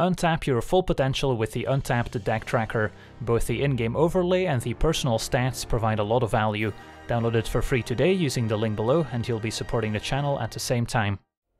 Untap your full potential with the Untapped Deck Tracker. Both the in-game overlay and the personal stats provide a lot of value. Download it for free today using the link below and you'll be supporting the channel at the same time.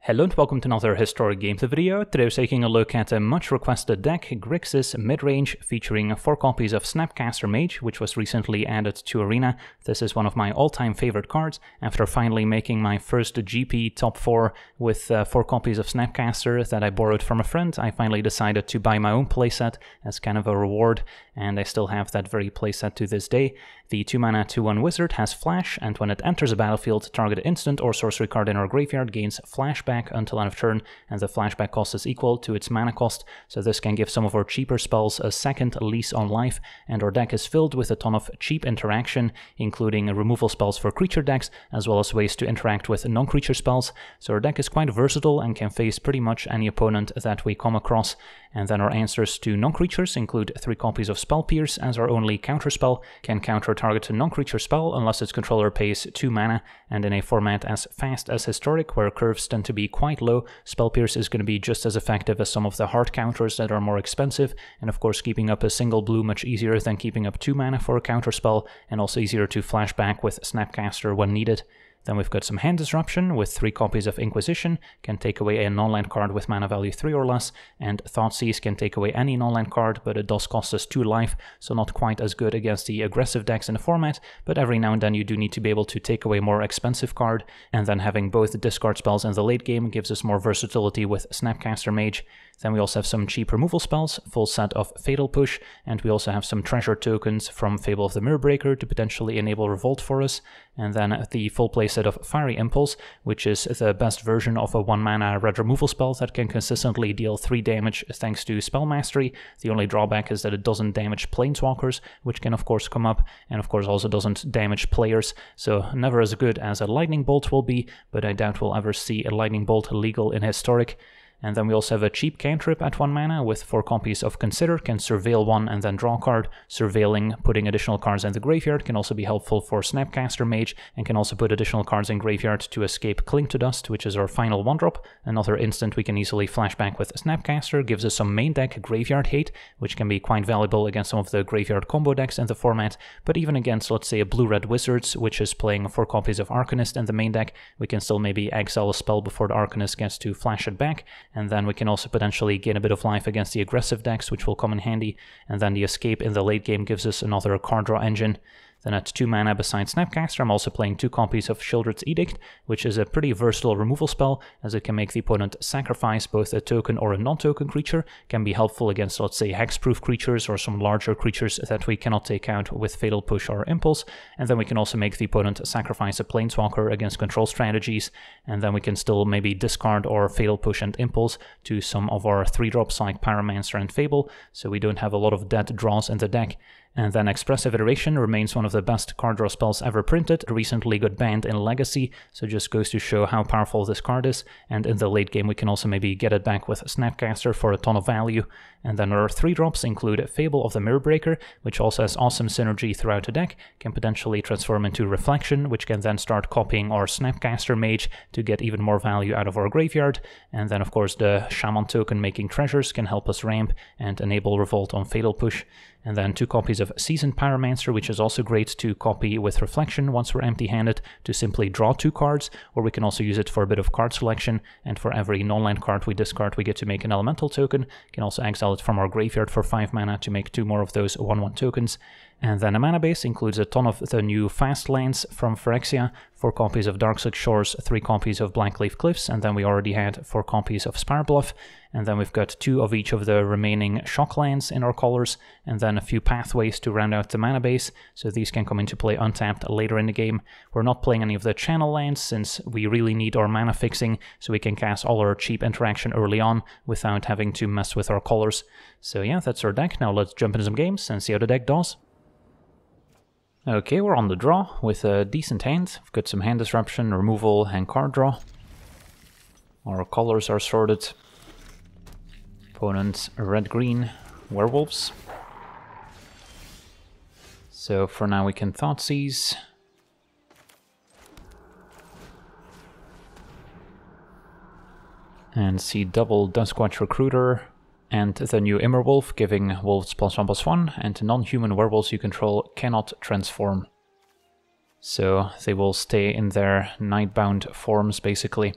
Hello and welcome to another Historic Games video. Today we're taking a look at a much requested deck, Grixis Midrange, featuring 4 copies of Snapcaster Mage, which was recently added to Arena. This is one of my all-time favorite cards. After finally making my first GP top 4 with uh, 4 copies of Snapcaster that I borrowed from a friend, I finally decided to buy my own playset as kind of a reward, and I still have that very playset to this day. The 2 mana 2 1 wizard has flash, and when it enters a battlefield, target instant or sorcery card in our graveyard gains flashback until end of turn, and the flashback cost is equal to its mana cost, so this can give some of our cheaper spells a second lease on life, and our deck is filled with a ton of cheap interaction, including removal spells for creature decks, as well as ways to interact with non-creature spells, so our deck is quite versatile and can face pretty much any opponent that we come across, and then our answers to non-creatures include three copies of Spell Pierce as our only counterspell, can counter target a non-creature spell unless its controller pays 2 mana, and in a format as fast as Historic, where curves tend to be quite low, Spell Pierce is going to be just as effective as some of the hard counters that are more expensive, and of course keeping up a single blue much easier than keeping up 2 mana for a counterspell, and also easier to flashback with Snapcaster when needed. Then we've got some hand disruption with three copies of Inquisition, can take away a non-land card with mana value 3 or less, and Thoughtseize can take away any non-land card, but it does cost us 2 life, so not quite as good against the aggressive decks in the format, but every now and then you do need to be able to take away more expensive card, and then having both the discard spells in the late game gives us more versatility with Snapcaster Mage. Then we also have some cheap removal spells, full set of Fatal Push, and we also have some treasure tokens from Fable of the Mirrorbreaker to potentially enable Revolt for us, and then the full playset of Fiery Impulse, which is the best version of a 1 mana red removal spell that can consistently deal 3 damage thanks to Spell Mastery. The only drawback is that it doesn't damage Planeswalkers, which can of course come up, and of course also doesn't damage players, so never as good as a Lightning Bolt will be, but I doubt we'll ever see a Lightning Bolt legal in Historic. And then we also have a cheap cantrip at 1 mana with 4 copies of Consider, can surveil 1 and then draw a card. Surveiling, putting additional cards in the graveyard can also be helpful for Snapcaster Mage, and can also put additional cards in graveyard to escape Cling to Dust, which is our final 1-drop. Another instant we can easily flashback with Snapcaster, gives us some main deck graveyard hate, which can be quite valuable against some of the graveyard combo decks in the format, but even against, let's say, a Blue-Red Wizards, which is playing 4 copies of Arcanist in the main deck, we can still maybe exile a spell before the Arcanist gets to flash it back, and then we can also potentially gain a bit of life against the aggressive decks, which will come in handy, and then the escape in the late game gives us another card draw engine. Then at 2 mana besides Snapcaster, I'm also playing 2 copies of Sheoldred's Edict, which is a pretty versatile removal spell, as it can make the opponent sacrifice both a token or a non-token creature, can be helpful against, let's say, hexproof creatures or some larger creatures that we cannot take out with Fatal Push or Impulse, and then we can also make the opponent sacrifice a Planeswalker against control strategies, and then we can still maybe discard or Fatal Push and Impulse to some of our 3-drops like Pyromancer and Fable, so we don't have a lot of dead draws in the deck. And then Expressive Iteration remains one of the best card draw spells ever printed, recently got banned in Legacy, so just goes to show how powerful this card is, and in the late game we can also maybe get it back with Snapcaster for a ton of value. And then our 3 drops include Fable of the Mirrorbreaker, which also has awesome synergy throughout the deck, can potentially transform into Reflection, which can then start copying our Snapcaster Mage to get even more value out of our graveyard, and then of course the Shaman token making treasures can help us ramp and enable Revolt on Fatal Push. And then two copies of Seasoned Pyromancer, which is also great to copy with Reflection once we're empty-handed to simply draw two cards, or we can also use it for a bit of card selection, and for every non-land card we discard we get to make an Elemental token, can also exile it from our graveyard for 5 mana to make two more of those 1-1 tokens, and then a mana base includes a ton of the new fast lands from Phyrexia, 4 copies of Darkslick Shores, 3 copies of Blackleaf Cliffs, and then we already had 4 copies of Spirebluff, and then we've got 2 of each of the remaining shock lands in our colors, and then a few pathways to round out the mana base, so these can come into play untapped later in the game. We're not playing any of the channel lands since we really need our mana fixing, so we can cast all our cheap interaction early on without having to mess with our colors. So yeah, that's our deck. Now let's jump into some games and see how the deck does. Okay, we're on the draw with a decent hand. We've got some hand disruption, removal, and card draw. Our colors are sorted. Opponents red-green werewolves. So for now we can Thoughtseize. And see double Duskwatch Recruiter and the new Immerwolf giving wolves plus one plus one, and non-human werewolves you control cannot transform. So they will stay in their nightbound forms basically.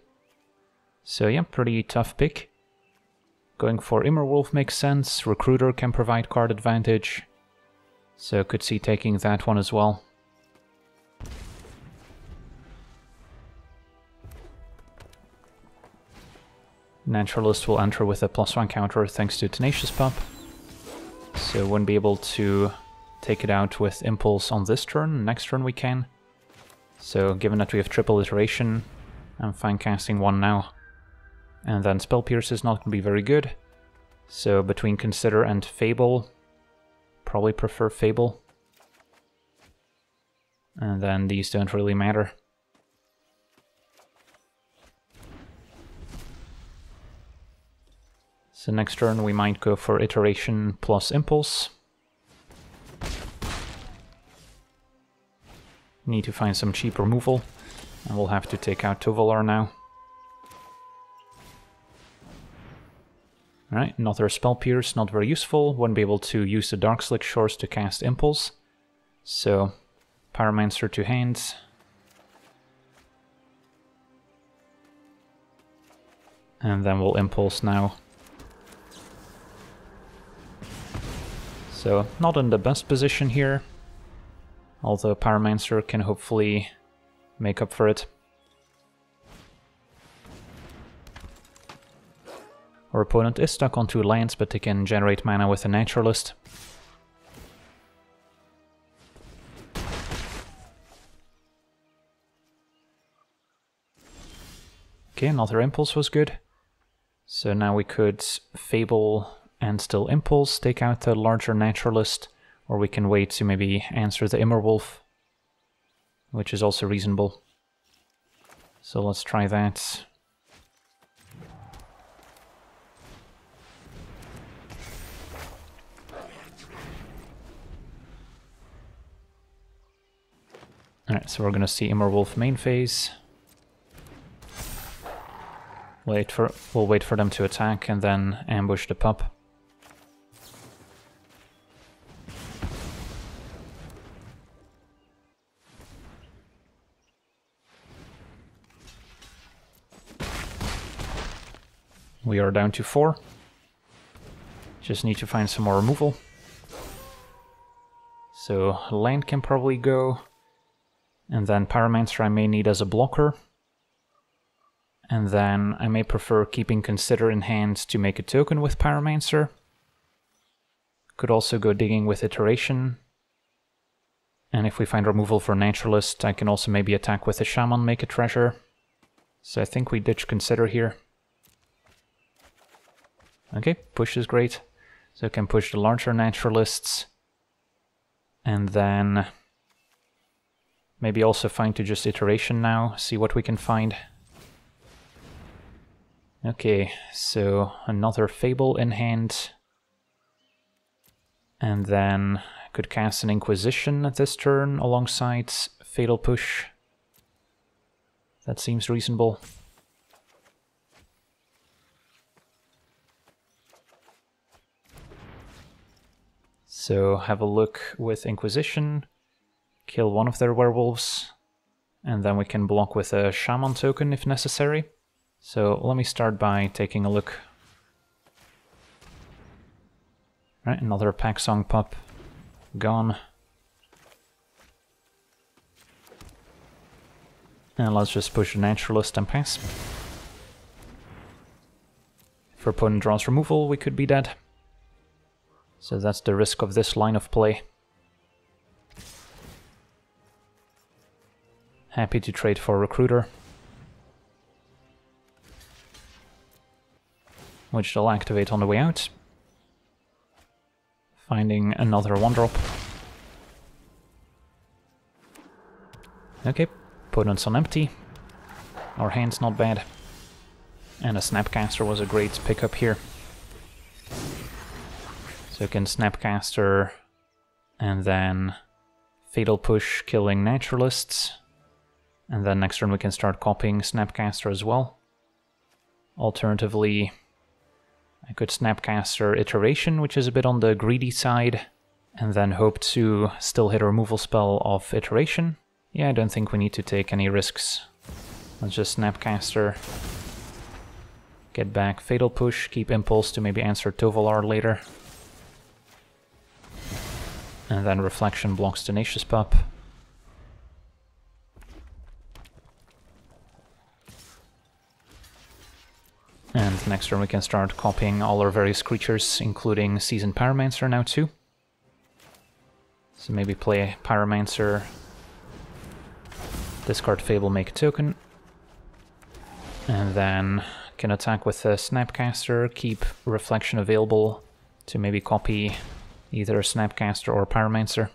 So yeah, pretty tough pick. Going for Immerwolf makes sense, Recruiter can provide card advantage. So could see taking that one as well. Naturalist will enter with a plus one counter thanks to Tenacious Pup. So wouldn't be able to take it out with Impulse on this turn, next turn we can. So given that we have triple iteration, I'm fine casting one now. And then Spell Pierce is not going to be very good. So between Consider and Fable, probably prefer Fable. And then these don't really matter. So next turn we might go for Iteration plus Impulse. Need to find some cheap removal, and we'll have to take out Tovolar now. Alright, another Spell Pierce, not very useful. Won't be able to use the Dark Slick Shores to cast Impulse. So, Pyromancer to hand. And then we'll Impulse now. So, not in the best position here. Although Pyromancer can hopefully make up for it. Our opponent is stuck on two lands, but they can generate mana with a Naturalist. Okay, another Impulse was good. So now we could Fable and still Impulse, take out the larger Naturalist, or we can wait to maybe answer the Immerwolf, which is also reasonable. So let's try that. Alright, so we're gonna see Immerwolf main phase. Wait for we'll wait for them to attack and then ambush the pup. We are down to four. Just need to find some more removal. So land can probably go. And then Pyromancer I may need as a blocker. And then I may prefer keeping Consider in hand to make a token with Pyromancer. Could also go digging with Iteration. And if we find removal for Naturalist, I can also maybe attack with a Shaman, make a treasure. So I think we ditch Consider here. Okay, push is great. So I can push the larger naturalists. And then maybe also fine to just iteration now, see what we can find. Okay, so another Fable in hand. And then could cast an Inquisition at this turn alongside Fatal Push. That seems reasonable. So have a look with Inquisition, kill one of their werewolves, and then we can block with a Shaman token if necessary. So let me start by taking a look. Right, another Pack Song Pup gone. And let's just push Naturalist and pass. If our opponent draws removal, we could be dead. So that's the risk of this line of play. Happy to trade for Recruiter. Which they'll activate on the way out. Finding another one drop. Okay, put on some empty. Our hand's not bad. And a Snapcaster was a great pickup here. So can Snapcaster and then Fatal Push killing Naturalists. And then next turn we can start copying Snapcaster as well. Alternatively, I could Snapcaster Iteration, which is a bit on the greedy side, and then hope to still hit a removal spell of Iteration. Yeah, I don't think we need to take any risks. Let's just Snapcaster. Get back Fatal Push, keep Impulse to maybe answer Tovolar later. And then Reflection blocks Tenacious Pup. And next turn we can start copying all our various creatures, including Seasoned Pyromancer now too. So maybe play Pyromancer, discard Fable, make a token, and then can attack with a Snapcaster, keep Reflection available to maybe copy either a Snapcaster or a Pyromancer.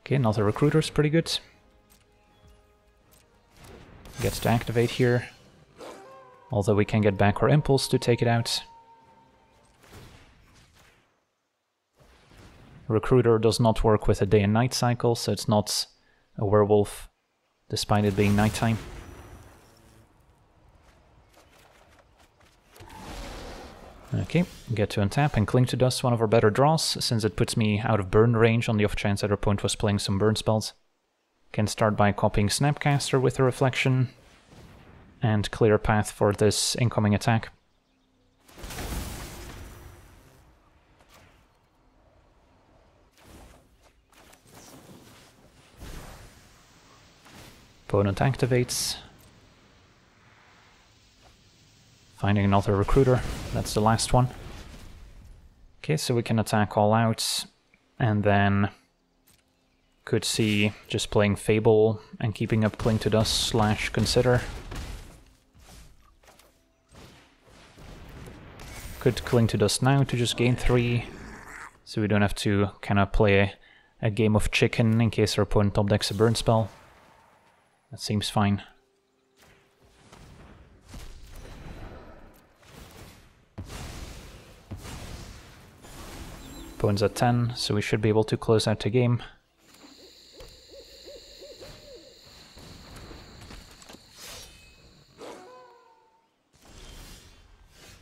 Okay, another Recruiter is pretty good. Gets to activate here. Although we can get back our Impulse to take it out. Recruiter does not work with a day and night cycle, so it's not a werewolf, despite it being nighttime. Okay, get to untap and Cling to Dust, one of our better draws, since it puts me out of burn range on the off chance that our opponent was playing some burn spells. Can start by copying Snapcaster with a Reflection, and clear path for this incoming attack. Opponent activates. Finding another recruiter, that's the last one. Okay, so we can attack all out, and then could see just playing Fable and keeping up Cling to Dust slash Consider. Could Cling to Dust now to just gain 3, so we don't have to kind of play a, a game of chicken in case our opponent top decks a burn spell. That seems fine. Opponent's at 10, so we should be able to close out the game.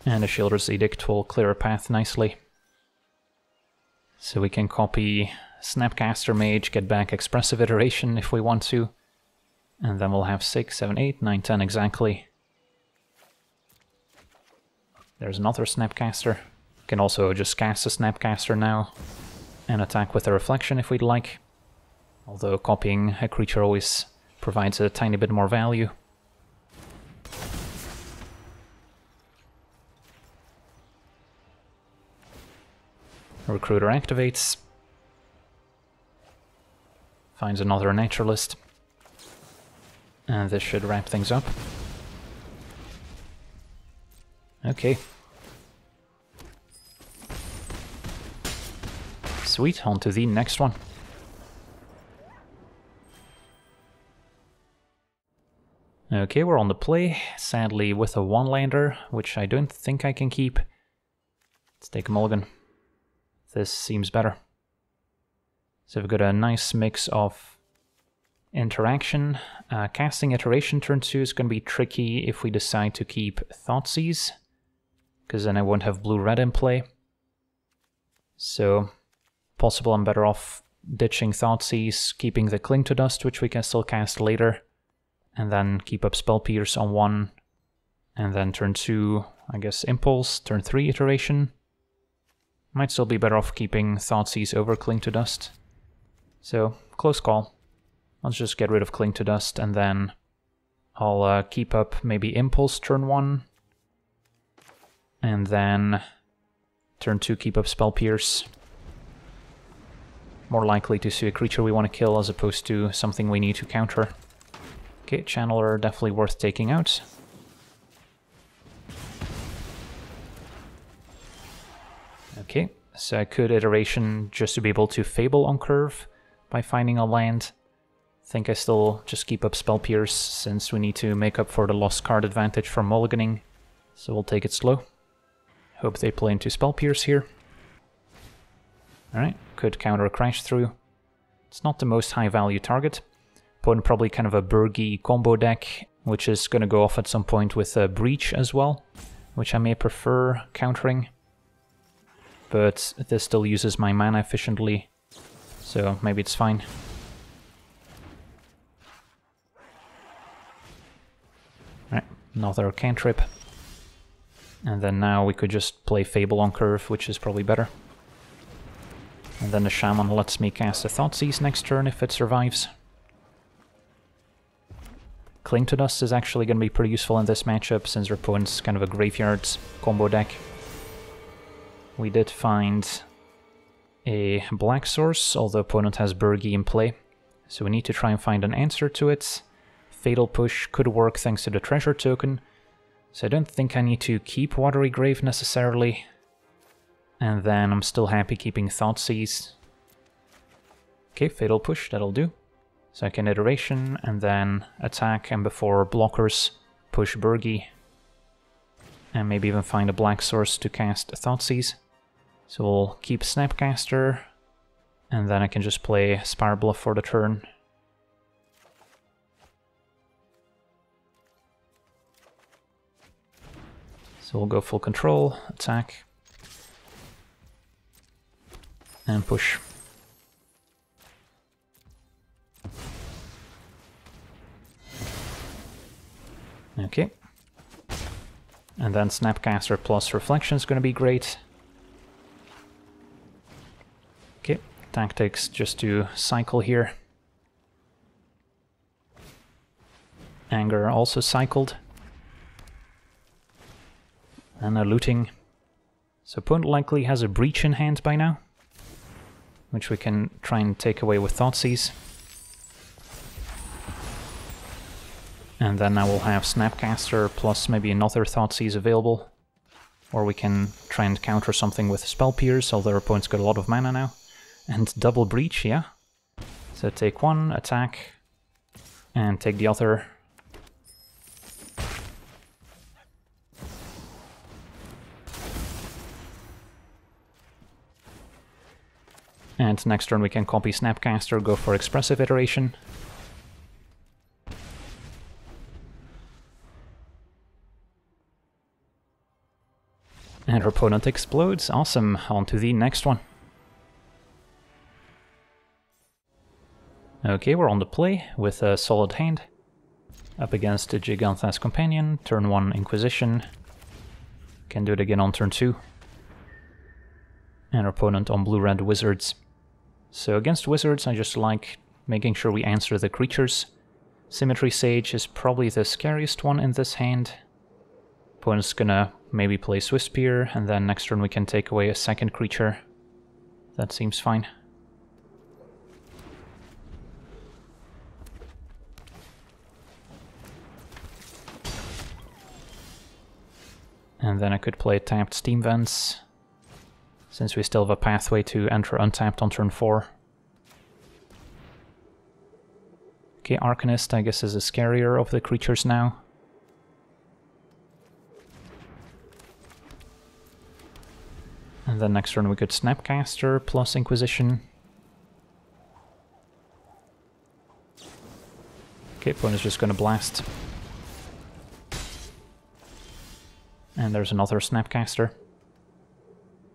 And a Sheoldred's Edict will clear a path nicely. So we can copy Snapcaster Mage, get back Expressive Iteration if we want to. And then we'll have 6, 7, 8, 9, 10 exactly. There's another Snapcaster. Can also just cast a Snapcaster now and attack with a Reflection if we'd like. Although copying a creature always provides a tiny bit more value. Recruiter activates. Finds another Naturalist. And this should wrap things up. Okay. Sweet, on to the next one. Okay, we're on the play, sadly with a one-lander, which I don't think I can keep. Let's take a mulligan. This seems better. So we've got a nice mix of interaction. Uh, casting iteration turn 2 is going to be tricky if we decide to keep Thoughtseize, because then I won't have blue-red in play. So, possible I'm better off ditching Thoughtseize, keeping the Cling to Dust, which we can still cast later, and then keep up Spell Pierce on 1, and then turn 2, I guess Impulse, turn 3 iteration. Might still be better off keeping Thoughtseize over Cling to Dust. So, close call. Let's just get rid of Cling to Dust and then I'll uh, keep up maybe Impulse turn 1. And then turn 2 keep up Spell Pierce. More likely to see a creature we want to kill as opposed to something we need to counter. Okay, Channeler definitely worth taking out. Okay, so I could iteration just to be able to Fable on curve by finding a land think I still just keep up Spell Pierce since we need to make up for the lost card advantage from mulliganing. So we'll take it slow. Hope they play into Spell Pierce here. Alright, could counter a Crash Through. It's not the most high value target. Opponent probably kind of a Birgi combo deck, which is going to go off at some point with a Breach as well, which I may prefer countering. But this still uses my mana efficiently, so maybe it's fine. Right, another cantrip. And then now we could just play Fable on curve, which is probably better. And then the Shaman lets me cast a Thoughtseize next turn if it survives. Cling to Dust is actually going to be pretty useful in this matchup, since our opponent's kind of a graveyard combo deck. We did find a black source, although opponent has Birgi in play. So we need to try and find an answer to it. Fatal Push could work thanks to the treasure token, so I don't think I need to keep Watery Grave necessarily. And then I'm still happy keeping Thoughtseize. Okay, Fatal Push, that'll do. Second iteration, and then attack, and before blockers, push Birgi. And maybe even find a black source to cast Thoughtseize. So we'll keep Snapcaster, and then I can just play Spire Bluff for the turn. So we'll go full control, attack, and push. Okay. And then Snapcaster plus Reflection is going to be great. Okay, Tactics just to cycle here. Anger also cycled. And a looting. So opponent likely has a breach in hand by now. Which we can try and take away with Thoughtseize. And then I will have Snapcaster plus maybe another Thoughtseize available. Or we can try and counter something with Spell Pierce, although our opponent's got a lot of mana now. And Double Breach, yeah. So take one, attack, and take the other. And next turn we can copy Snapcaster, go for Expressive Iteration. And her opponent explodes. Awesome. On to the next one. Okay, we're on the play with a solid hand. Up against a Jegantha's Companion, turn 1 Inquisition. Can do it again on turn 2. And our opponent on blue-red Wizards. So against Wizards I just like making sure we answer the creatures. Symmetry Sage is probably the scariest one in this hand. Opponent's gonna maybe play Swiftspear, and then next turn we can take away a second creature. That seems fine. And then I could play tapped Steam Vents, since we still have a pathway to enter untapped on turn 4. Okay, Arcanist I guess is a scarier of the creatures now. And then next turn we could Snapcaster plus Inquisition. Okay, opponent's just gonna blast. And there's another Snapcaster.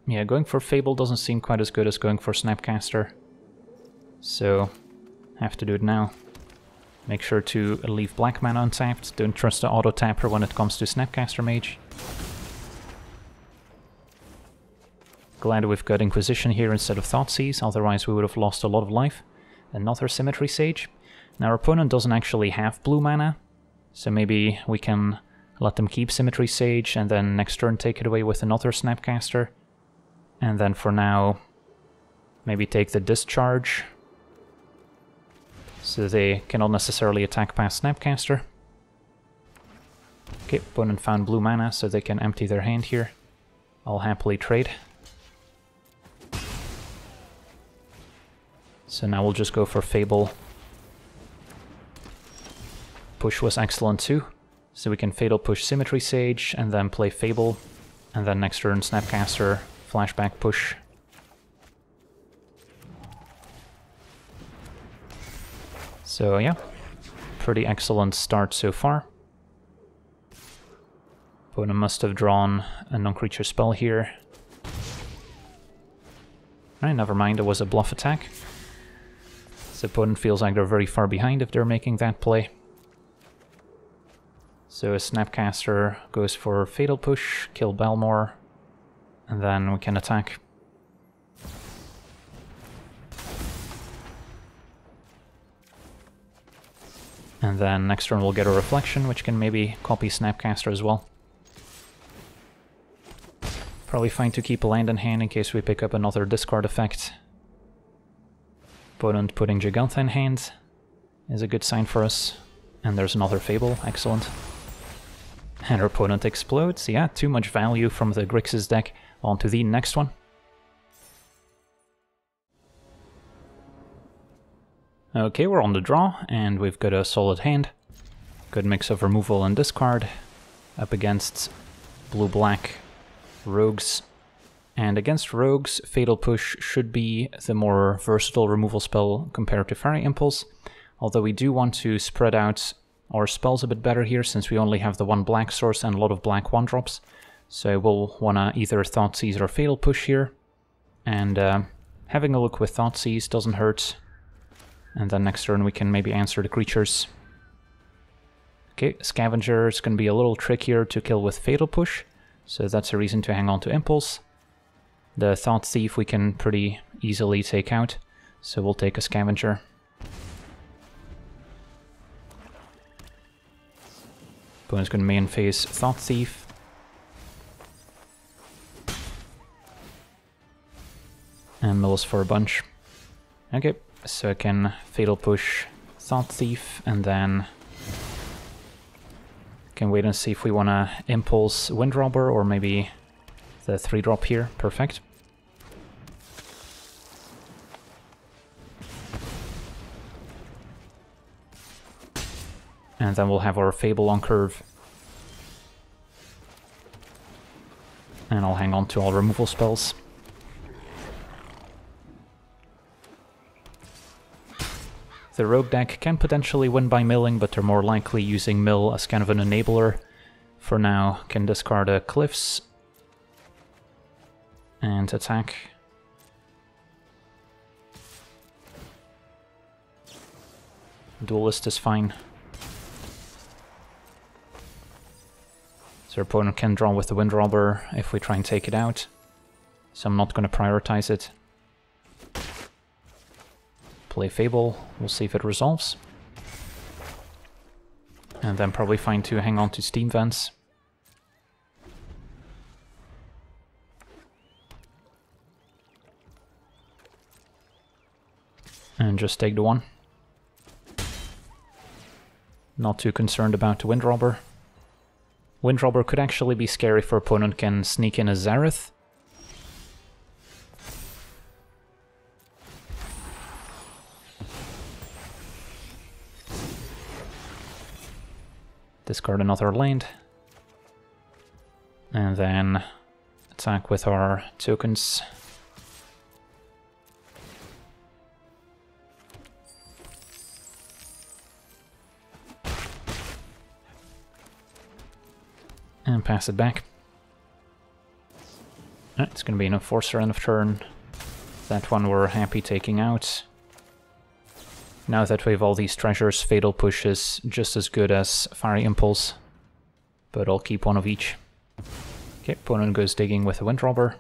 Yeah, going for Fable doesn't seem quite as good as going for Snapcaster. So, have to do it now. Make sure to leave black mana untapped, don't trust the auto-tapper when it comes to Snapcaster Mage. Glad we've got Inquisition here instead of Thoughtseize, otherwise we would have lost a lot of life. Another Symmetry Sage. Now our opponent doesn't actually have blue mana, so maybe we can let them keep Symmetry Sage and then next turn take it away with another Snapcaster. And then for now, maybe take the Discharge, so they cannot necessarily attack past Snapcaster. Okay, opponent found blue mana, so they can empty their hand here. I'll happily trade. So now we'll just go for Fable. Push was excellent too. So we can Fatal Push Symmetry Sage, and then play Fable, and then next turn Snapcaster, Flashback Push. So yeah, pretty excellent start so far. Opponent must have drawn a non-creature spell here. Right, never mind, it was a bluff attack. The opponent feels like they're very far behind if they're making that play. So a Snapcaster goes for Fatal Push, kill Belmore, and then we can attack. And then next turn we'll get a Reflection, which can maybe copy Snapcaster as well. Probably fine to keep a land in hand in case we pick up another discard effect. Opponent putting Jegantha in hand is a good sign for us. And there's another Fable, excellent. And our opponent explodes, yeah, too much value from the Grixis deck onto the next one. Okay, we're on the draw, and we've got a solid hand. Good mix of removal and discard, up against blue-black rogues. And against rogues, Fatal Push should be the more versatile removal spell compared to Fiery Impulse, although we do want to spread out our spells a bit better here since we only have the one black source and a lot of black one drops. So we'll wanna either Thoughtseize or Fatal Push here. And uh, having a look with Thoughtseize doesn't hurt. And then next turn we can maybe answer the creatures. Okay, Scavenger is gonna be a little trickier to kill with Fatal Push. So that's a reason to hang on to Impulse. The Thought Thief we can pretty easily take out, so we'll take a Scavenger. Opponent's gonna main phase Thought Thief. And mills for a bunch. Okay, so I can Fatal Push Thought Thief and then can wait and see if we want to impulse Wind Robber or maybe the 3 drop here. Perfect. And then we'll have our Fable on curve. And I'll hang on to all removal spells. The rogue deck can potentially win by milling, but they're more likely using mill as kind of an enabler. For now, can discard a Cliffs and attack. Duelist is fine. So our opponent can draw with the Windrobber if we try and take it out. So I'm not going to prioritize it. Play Fable, we'll see if it resolves. And then probably fine to hang on to Steam Vents. And just take the one. Not too concerned about the Windrobber. Windrobber could actually be scary for opponent can sneak in a Zareth. Discard another land. And then attack with our tokens. And pass it back. it's going to be an Enforcer end of turn. That one we're happy taking out. Now that we have all these treasures, Fatal Push is just as good as Fiery Impulse, but I'll keep one of each. Okay, opponent goes digging with a Windrobber.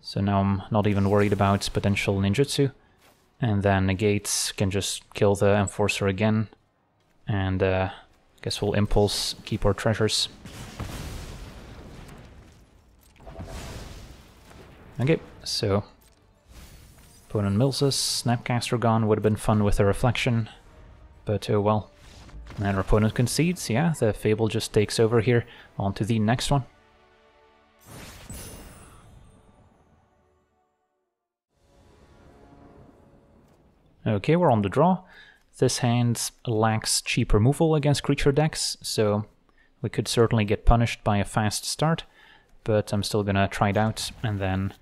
So now I'm not even worried about potential ninjutsu. And then negates can just kill the Enforcer again. And uh, I guess we'll Impulse, keep our treasures. Okay, so Opponent mills us, Snapcaster gone, would have been fun with a reflection, but oh well. And our opponent concedes, yeah, the Fable just takes over here, on to the next one. Okay, we're on the draw. This hand lacks cheap removal against creature decks, so we could certainly get punished by a fast start, but I'm still gonna try it out, and then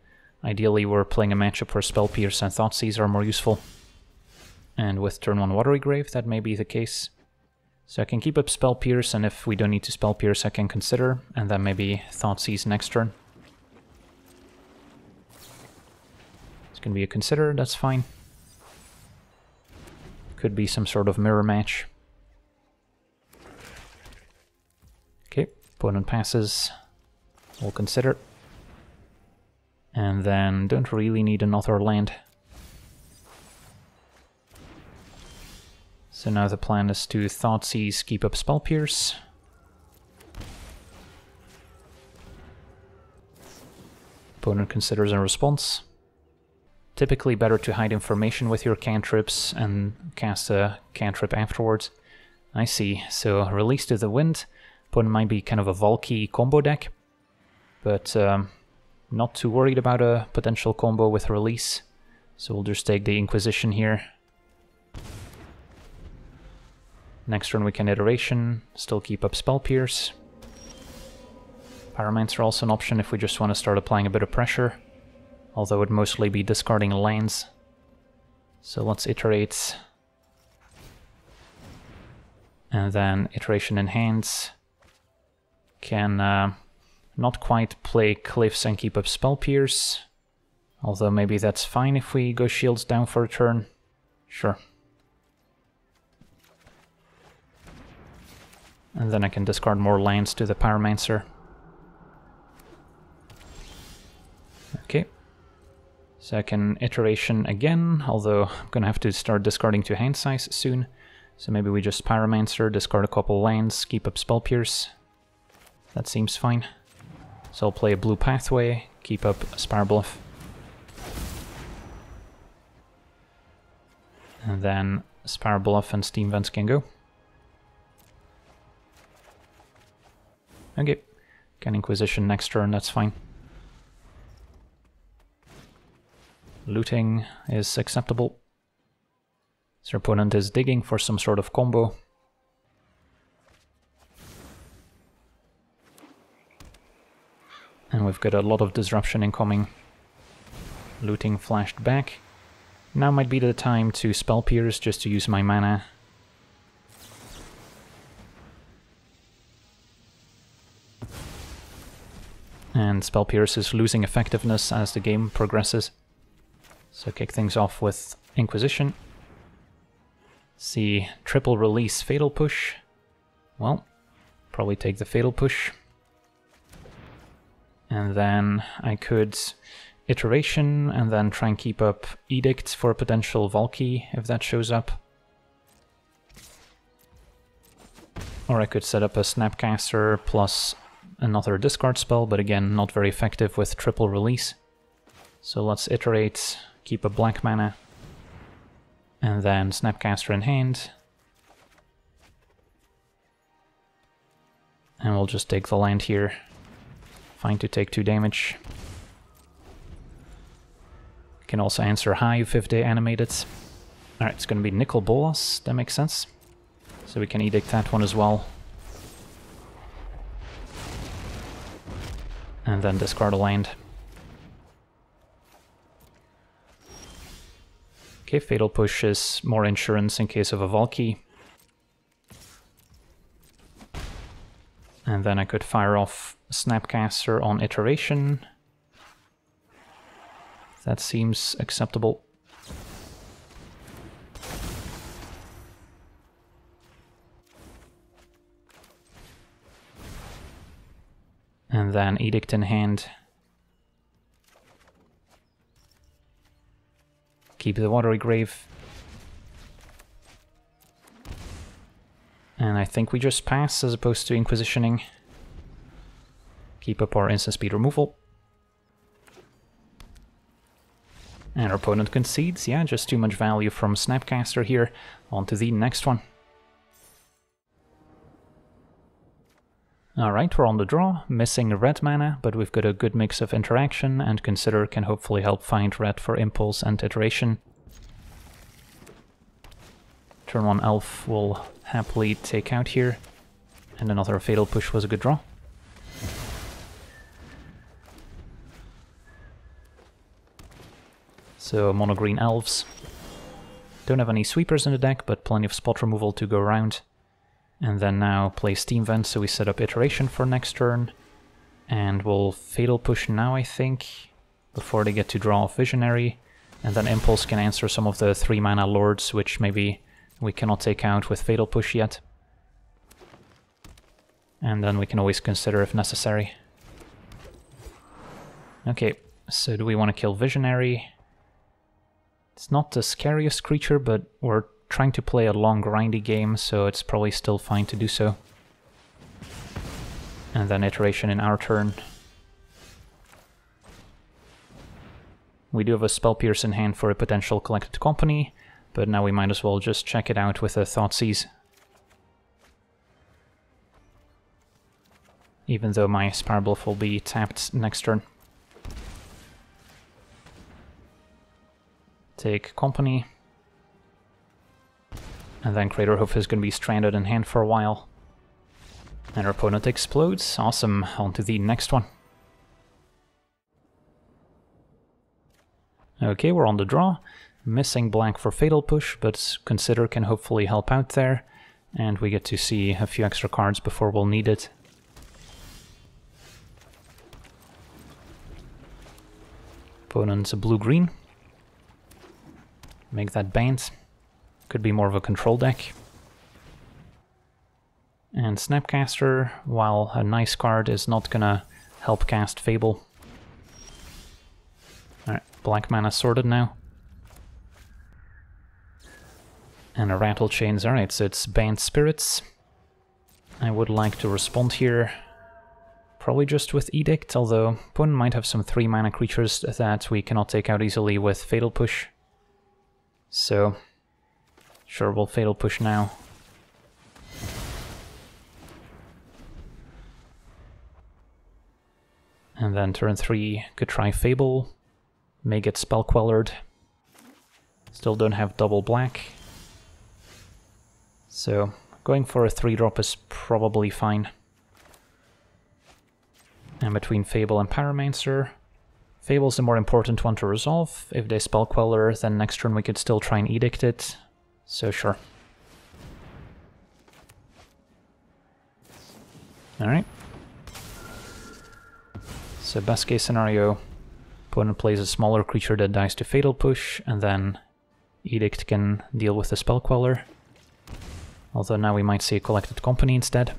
Ideally, we're playing a matchup where Spell Pierce and Thoughtseize are more useful. And with turn 1 Watery Grave, that may be the case. So I can keep up Spell Pierce, and if we don't need to Spell Pierce, I can consider, and then maybe Thoughtseize next turn. It's gonna be a consider, that's fine. Could be some sort of mirror match. Okay, opponent passes. We'll consider. And then don't really need another land. So now the plan is to Thoughtseize, keep up Spell Pierce. Opponent considers a response. Typically better to hide information with your cantrips and cast a cantrip afterwards. I see, so Release to the Wind. Opponent might be kind of a Valki combo deck, but um, not too worried about a potential combo with Release. So we'll just take the Inquisition here. Next turn we can Iteration, still keep up Spell Pierce. Pyromancer also an option if we just want to start applying a bit of pressure, although it would mostly be discarding lands. So let's iterate. And then Iteration Enhance. Can uh, not quite play Cliffs and keep up Spell Pierce, although maybe that's fine if we go Shields down for a turn. Sure. And then I can discard more lands to the Pyromancer. Okay. Second iteration again, although I'm gonna have to start discarding to hand size soon. So maybe we just Pyromancer, discard a couple lands, keep up Spell Pierce. That seems fine. So I'll play a blue pathway, keep up Spire Bluff. And then Spire Bluff and Steam Vents can go. Okay, can Inquisition next turn, that's fine. Looting is acceptable. His opponent is digging for some sort of combo. And we've got a lot of disruption incoming. Looting flashed back. Now might be the time to Spell Pierce just to use my mana and Spell Pierce is losing effectiveness as the game progresses. So kick things off with Inquisition. See, triple release Fatal Push. Well, probably take the Fatal Push. And then I could Iteration and then try and keep up Edict for a potential Valki if that shows up. Or I could set up a Snapcaster plus another discard spell, but again, not very effective with triple release. So let's iterate, keep a black mana, and then Snapcaster in hand. And we'll just take the land here. Fine to take 2 damage. Can also answer Hive if they animate it. Alright, it's gonna be Nicol Bolas, that makes sense. So we can edict that one as well. and then discard a land. Okay, Fatal Push is more insurance in case of a Valki. And then I could fire off Snapcaster on Iteration. That seems acceptable. And then Edict in hand. Keep the Watery Grave. And I think we just pass as opposed to Inquisitioning. Keep up our instant speed removal. And our opponent concedes, yeah, just too much value from Snapcaster here. On to the next one. Alright, we're on the draw, missing red mana, but we've got a good mix of interaction, and Consider can hopefully help find red for Impulse and Iteration. Turn 1 Elf will happily take out here, and another Fatal Push was a good draw. So mono green elves. Don't have any sweepers in the deck, but plenty of spot removal to go around. And then now play Steam Vent, so we set up Iteration for next turn. And we'll Fatal Push now, I think, before they get to draw Visionary. And then Impulse can answer some of the 3 mana Lords, which maybe we cannot take out with Fatal Push yet. And then we can always consider if necessary. Okay, so do we want to kill Visionary? It's not the scariest creature, but we're trying to play a long grindy game, so it's probably still fine to do so. And then iteration in our turn. We do have a Spell Pierce in hand for a potential Collected Company, but now we might as well just check it out with a Thoughtseize. Even though my Spirebluff will be tapped next turn. Take Company. And then Craterhoof is going to be stranded in hand for a while. And our opponent explodes. Awesome. On to the next one. Okay, we're on the draw. Missing black for Fatal Push, but Consider can hopefully help out there. And we get to see a few extra cards before we'll need it. Opponent's a blue-green. Make that Bant. Could be more of a control deck. And Snapcaster, while a nice card, is not gonna help cast Fable. Alright, black mana sorted now. And a Rattlechains. alright, so it's Bant Spirits. I would like to respond here. Probably just with Edict, although Pun might have some 3 mana creatures that we cannot take out easily with Fatal Push. So, sure, we'll Fatal Push now. And then turn 3, could try Fable, may get Spell Quellered. Still don't have double black. So going for a 3-drop is probably fine. And between Fable and Pyromancer, Fable's the more important one to resolve. If they Spell Queller, then next turn we could still try and Edict it. So sure. Alright. So best case scenario, opponent plays a smaller creature that dies to Fatal Push, and then Edict can deal with the Spell Queller. Although now we might see a Collected Company instead.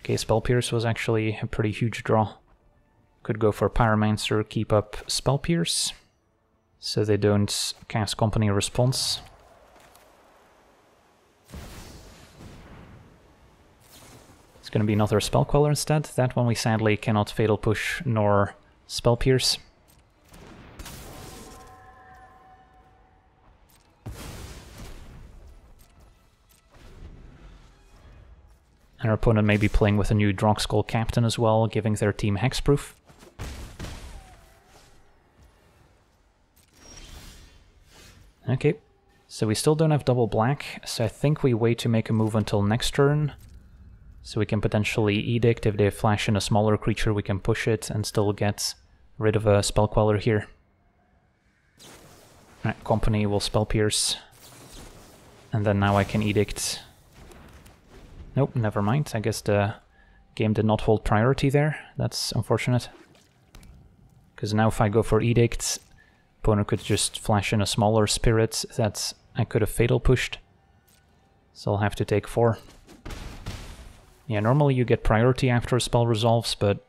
Okay, Spell Pierce was actually a pretty huge draw. Could go for Pyromancer, keep up Spell Pierce, so they don't cast Company Response. It's to be another Spell Queller instead. That one we sadly cannot Fatal Push nor Spell Pierce. Our opponent may be playing with a new Drogskol Captain as well, giving their team Hexproof. Okay, so we still don't have double black, so I think we wait to make a move until next turn. So we can potentially Edict, if they flash in a smaller creature we can push it and still get rid of a Spell Queller here. Company will Spell Pierce. And then now I can Edict. Nope, never mind. I guess the game did not hold priority there. That's unfortunate. Because now if I go for Edicts, opponent could just flash in a smaller spirit that I could have Fatal pushed. So I'll have to take four. Yeah, normally you get priority after a spell resolves, but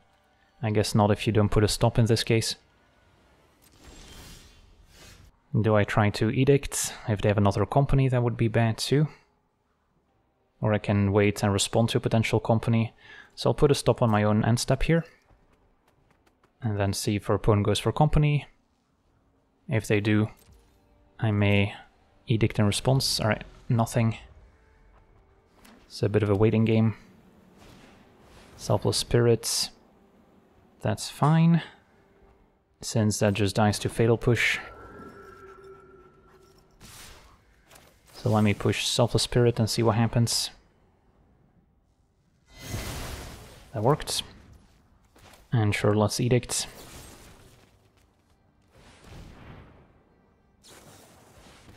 I guess not if you don't put a stop in this case. Do I try to Edict? If they have another company, that would be bad too. Or I can wait and respond to a potential company. So I'll put a stop on my own end step here. And then see if our opponent goes for company. If they do, I may Edict in response. Alright, nothing. It's a bit of a waiting game. Selfless Spirits. That's fine. Since that just dies to Fatal Push. So let me push Selfless Spirit and see what happens. That worked. And Sheoldred's Edict. edicts.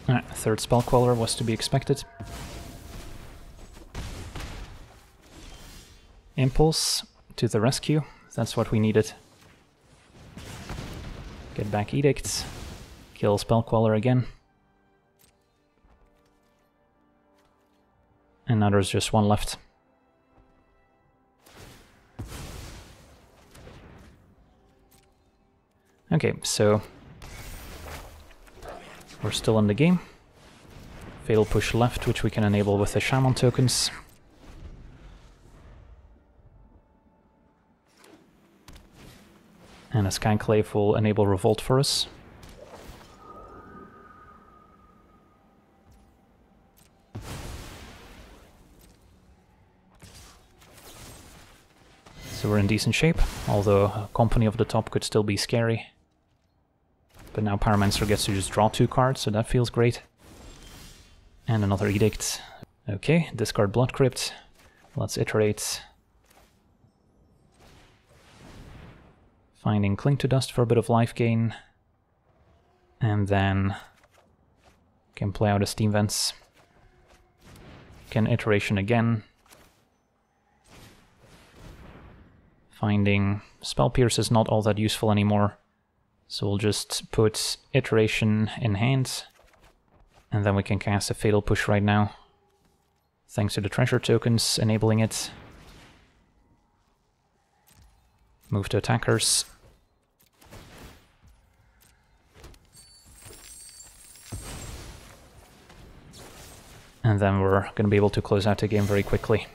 Ah, third spell queller was to be expected. Impulse to the rescue, that's what we needed. Get back Edicts, kill spell queller again. And now there's just one left. Okay, so we're still in the game. Fatal push left, which we can enable with the Shaman tokens. And a Skyclave will enable Revolt for us. So we're in decent shape, although a Company of the Top could still be scary. But now Pyromancer gets to just draw two cards, so that feels great. And another Edict. Okay, discard Blood Crypt. Let's iterate. Finding Cling to Dust for a bit of life gain. And then can play out a Steam Vents. Can iteration again. Finding Spell Pierce is not all that useful anymore. So we'll just put iteration in hand, and then we can cast a Fatal Push right now, thanks to the treasure tokens enabling it. Move to attackers. And then we're going to be able to close out the game very quickly.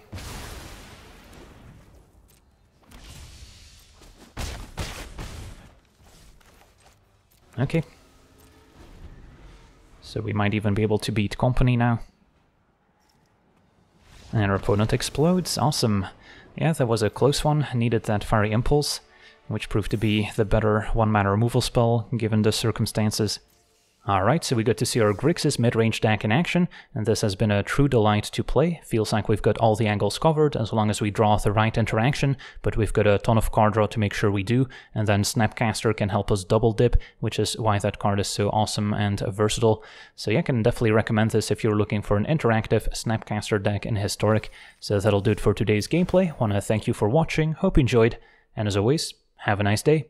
Okay. So we might even be able to beat company now. And our opponent explodes, awesome. Yeah, that was a close one, needed that Fiery Impulse, which proved to be the better one-mana removal spell given the circumstances. Alright, so we got to see our Grixis mid-range deck in action, and this has been a true delight to play. Feels like we've got all the angles covered as long as we draw the right interaction, but we've got a ton of card draw to make sure we do, and then Snapcaster can help us double dip, which is why that card is so awesome and versatile. So yeah, I can definitely recommend this if you're looking for an interactive Snapcaster deck in Historic. So that'll do it for today's gameplay. Wanna thank you for watching, hope you enjoyed, and as always, have a nice day.